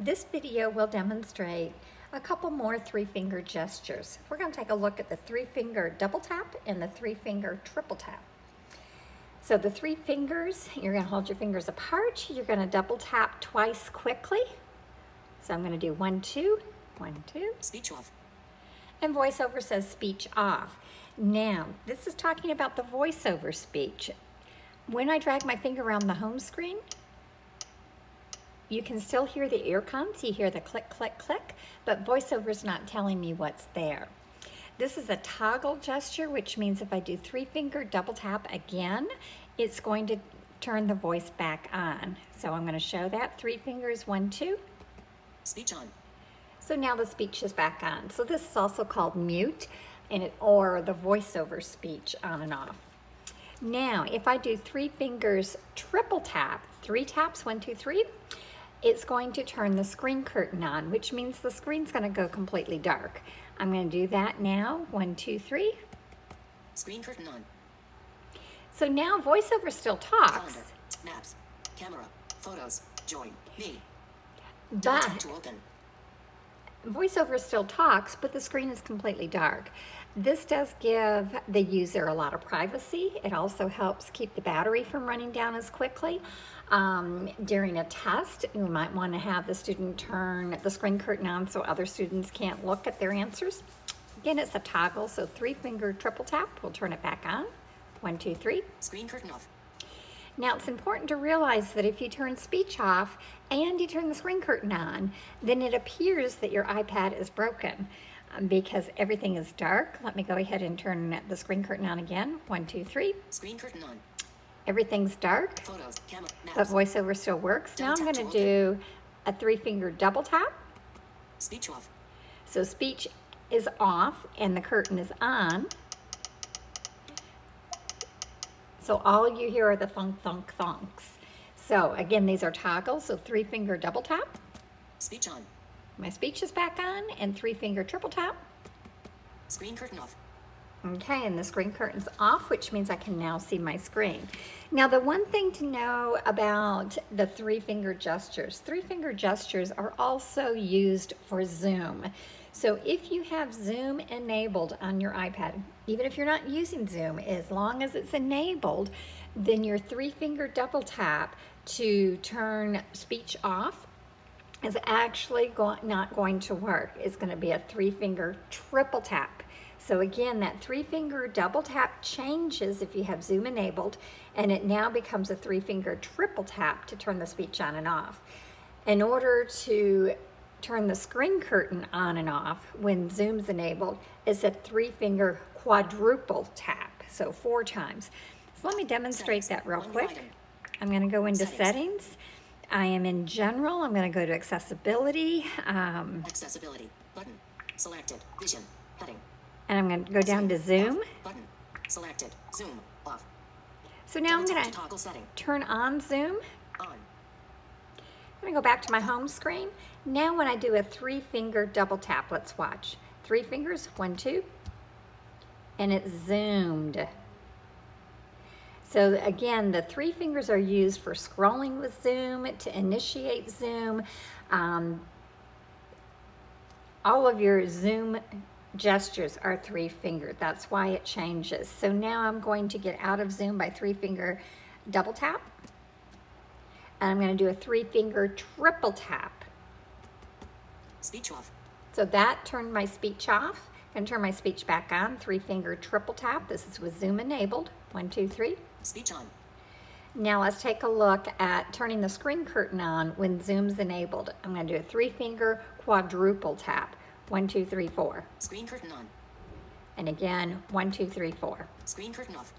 This video will demonstrate a couple more three finger gestures. We're going to take a look at the three finger double tap and the three finger triple tap. So the three fingers, you're going to hold your fingers apart. You're going to double tap twice quickly. So I'm going to do one, two, one, two. Speech off. And voiceover says speech off. Now, this is talking about the voiceover speech. When I drag my finger around the home screen, you can still hear the earcons. You hear the click, click, click, but VoiceOver is not telling me what's there. This is a toggle gesture, which means if I do three finger double tap again, it's going to turn the voice back on. So I'm going to show that. Three fingers, one, two. Speech on. So now the speech is back on. So this is also called mute and it, or the voiceover speech on and off. Now, if I do three fingers triple tap, three taps, one, two, three, it's going to turn the screen curtain on, which means the screen's gonna go completely dark. I'm gonna do that now, one, two, three. Screen curtain on. So now VoiceOver still talks. Calendar. Maps. Camera. Photos. Join. Me. But to open. VoiceOver still talks, but the screen is completely dark. This does give the user a lot of privacy. It also helps keep the battery from running down as quickly. Um, during a test, you might want to have the student turn the screen curtain on so other students can't look at their answers. Again, it's a toggle, so three finger triple tap will turn it back on. One, two, three. Screen curtain off. Now it's important to realize that if you turn speech off and you turn the screen curtain on, then it appears that your iPad is broken um, because everything is dark. Let me go ahead and turn the screen curtain on again. One, two, three. Screen curtain on. Everything's dark, Photos. Camera. but voiceover still works. Now I'm gonna to do a three finger double tap. Speech off. So speech is off and the curtain is on. So all you hear are the thunk, thunk, thunks. So again, these are toggles, so three finger double tap. Speech on. My speech is back on and three finger triple tap. Screen curtain off. Okay, and the screen curtain's off, which means I can now see my screen. Now, the one thing to know about the three finger gestures, three finger gestures are also used for Zoom. So if you have Zoom enabled on your iPad, even if you're not using Zoom, as long as it's enabled, then your three finger double tap to turn speech off is actually go not going to work. It's going to be a three finger triple tap. So again, that three finger double tap changes if you have Zoom enabled, and it now becomes a three finger triple tap to turn the speech on and off. In order to turn the screen curtain on and off when Zoom's enabled, is a three finger quadruple tap, so four times. So let me demonstrate that real quick. I'm gonna go into Settings. I am in general, I'm gonna go to accessibility, um, Accessibility. Button. Selected. Vision. Heading. and I'm gonna go down to Zoom. Button. Selected. Zoom. Off. So now I'm gonna to toggle setting. turn on Zoom. On. Go back to my home screen. Now when I do a three finger double tap, let's watch. Three fingers, one, two, and it zoomed. So again, the three fingers are used for scrolling with Zoom, to initiate Zoom. Um, all of your Zoom gestures are three fingered. That's why it changes. So now I'm going to get out of Zoom by three finger double tap. And I'm going to do a three finger triple tap. Speech off. So that turned my speech off. And turn my speech back on. Three finger triple tap. This is with Zoom enabled. One, two, three. Speech on. Now let's take a look at turning the screen curtain on when Zoom's enabled. I'm going to do a three finger quadruple tap. One, two, three, four. Screen curtain on. And again, one, two, three, four. Screen curtain off.